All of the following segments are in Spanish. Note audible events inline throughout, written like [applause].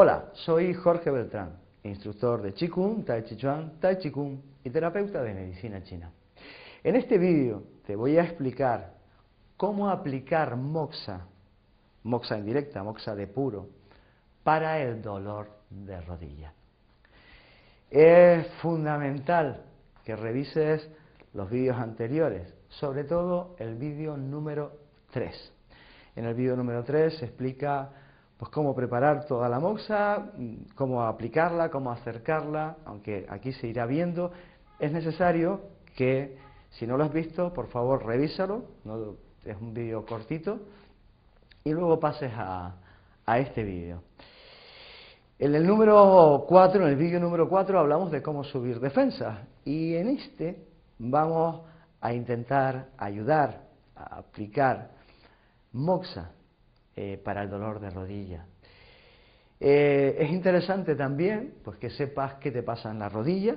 Hola, soy Jorge Beltrán, instructor de Qigong, Tai Chi Chuan, Tai Chi Kung y terapeuta de medicina china. En este vídeo te voy a explicar cómo aplicar moxa, moxa indirecta, moxa de puro, para el dolor de rodilla. Es fundamental que revises los vídeos anteriores, sobre todo el vídeo número 3. En el vídeo número 3 se explica pues, cómo preparar toda la moxa, cómo aplicarla, cómo acercarla, aunque aquí se irá viendo. Es necesario que, si no lo has visto, por favor revísalo, es un vídeo cortito, y luego pases a, a este vídeo. En el número 4, en el vídeo número 4, hablamos de cómo subir defensas, y en este vamos a intentar ayudar a aplicar moxa eh, para el dolor de rodilla. Eh, es interesante también pues, que sepas qué te pasa en la rodilla.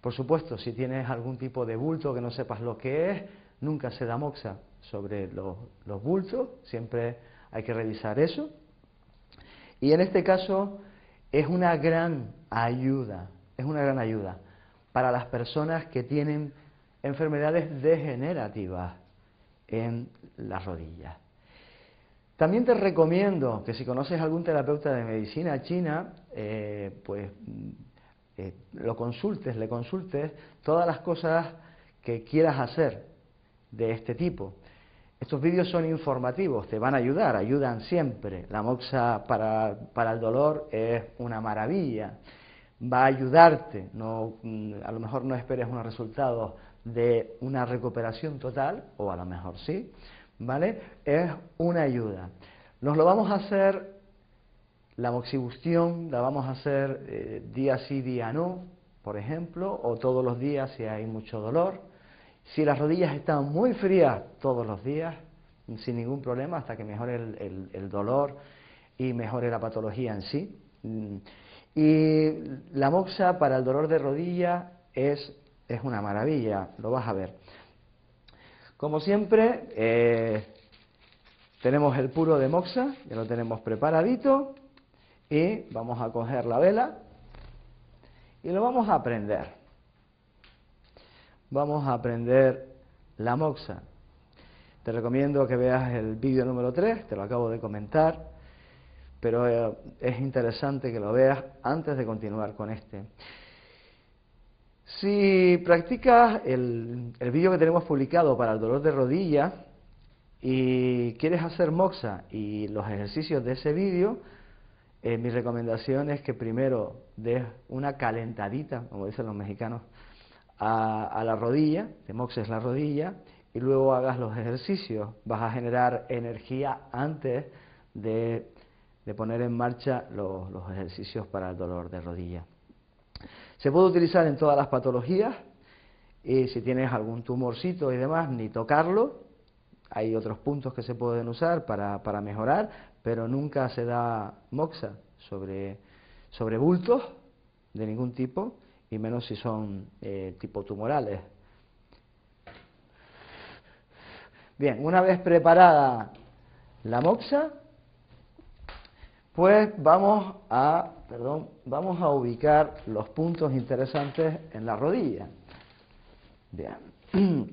Por supuesto, si tienes algún tipo de bulto que no sepas lo que es, nunca se da moxa sobre los, los bultos, siempre hay que revisar eso. Y en este caso es una gran ayuda, es una gran ayuda para las personas que tienen enfermedades degenerativas en las rodillas. También te recomiendo que si conoces algún terapeuta de medicina china, eh, pues mm, eh, lo consultes, le consultes todas las cosas que quieras hacer de este tipo. Estos vídeos son informativos, te van a ayudar, ayudan siempre. La moxa para, para el dolor es una maravilla, va a ayudarte. No, mm, a lo mejor no esperes unos resultados de una recuperación total, o a lo mejor sí, ¿vale? Es una ayuda. Nos lo vamos a hacer, la moxibustión la vamos a hacer eh, día sí, día no, por ejemplo, o todos los días si hay mucho dolor. Si las rodillas están muy frías, todos los días, sin ningún problema, hasta que mejore el, dolor y mejore la patología en sí. Mm. Y la moxa para el dolor de rodilla es, es una maravilla, lo vas a ver. Como siempre, eh, tenemos el puro de moxa, ya lo tenemos preparadito, y vamos a coger la vela y lo vamos a prender. Vamos a prender la moxa. Te recomiendo que veas el vídeo número 3, te lo acabo de comentar, pero eh, es interesante que lo veas antes de continuar con este. Si practicas el, vídeo que tenemos publicado para el dolor de rodilla y quieres hacer moxa y los ejercicios de ese vídeo, eh, mi recomendación es que primero des una calentadita, como dicen los mexicanos, a, la rodilla, te moxes la rodilla y luego hagas los ejercicios. Vas a generar energía antes de, poner en marcha los ejercicios para el dolor de rodilla. Se puede utilizar en todas las patologías y si tienes algún tumorcito y demás, ni tocarlo. Hay otros puntos que se pueden usar para, mejorar, pero nunca se da moxa sobre, sobre bultos de ningún tipo, y menos si son eh, tipo tumorales. Bien, una vez preparada la moxa, pues vamos a, perdón, vamos a ubicar los puntos interesantes en la rodilla. Bien. [clears throat]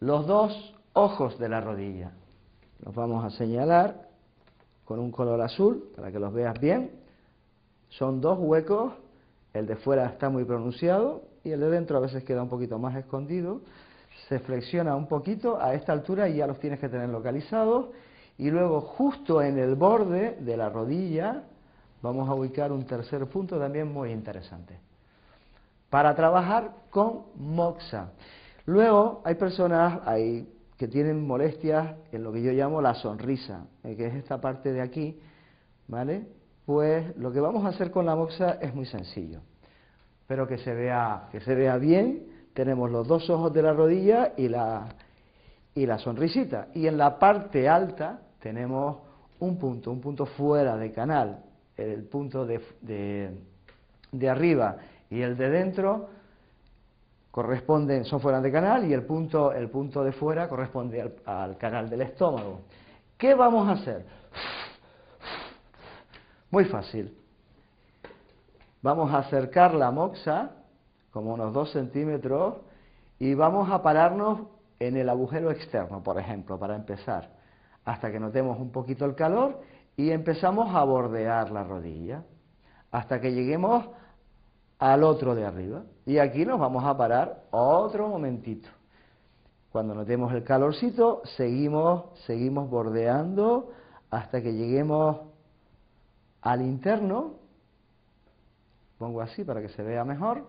Los dos ojos de la rodilla. Los vamos a señalar con un color azul para que los veas bien. Son dos huecos, el de fuera está muy pronunciado y el de dentro a veces queda un poquito más escondido. Se flexiona un poquito a esta altura y ya los tienes que tener localizados y luego justo en el borde de la rodilla vamos a ubicar un tercer punto también muy interesante. Para trabajar con moxa. Luego hay personas que tienen molestias en lo que yo llamo la sonrisa, eh, que es esta parte de aquí, ¿vale? Pues lo que vamos a hacer con la moxa es muy sencillo. Pero que se vea, que se vea bien, tenemos los dos ojos de la rodilla y la, y la sonrisita. Y en la parte alta tenemos un punto, un punto fuera de canal, el punto de, de, arriba y el de dentro corresponden, son fuera de canal y el punto, el punto de fuera corresponde al, al canal del estómago. ¿Qué vamos a hacer? Muy fácil. Vamos a acercar la moxa, como unos 2 centímetros, y vamos a pararnos en el agujero externo, por ejemplo, para empezar, hasta que notemos un poquito el calor y empezamos a bordear la rodilla, hasta que lleguemos al otro de arriba. Y aquí nos vamos a parar otro momentito. Cuando notemos el calorcito, seguimos, seguimos bordeando hasta que lleguemos al interno. Pongo así para que se vea mejor.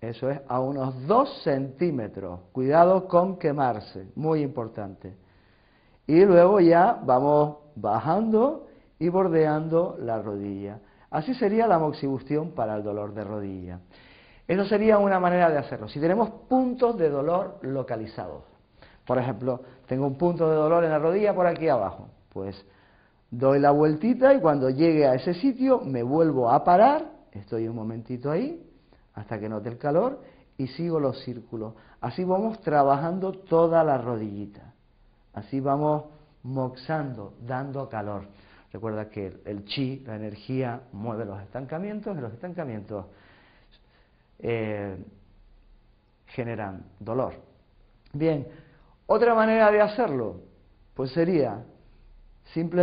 Eso es a unos 2 centímetros. Cuidado con quemarse, muy importante. Y luego ya vamos bajando y bordeando la rodilla. Así sería la moxibustión para el dolor de rodilla. Eso sería una manera de hacerlo. Si tenemos puntos de dolor localizados, por ejemplo, tengo un punto de dolor en la rodilla por aquí abajo, pues doy la vueltita y cuando llegue a ese sitio me vuelvo a parar, estoy un momentito ahí, hasta que note el calor y sigo los círculos. Así vamos trabajando toda la rodillita. Así vamos moxando, dando calor. Recuerda que el chi, la energía, mueve los estancamientos y los estancamientos eh, generan dolor. Bien, otra manera de hacerlo, pues sería simplemente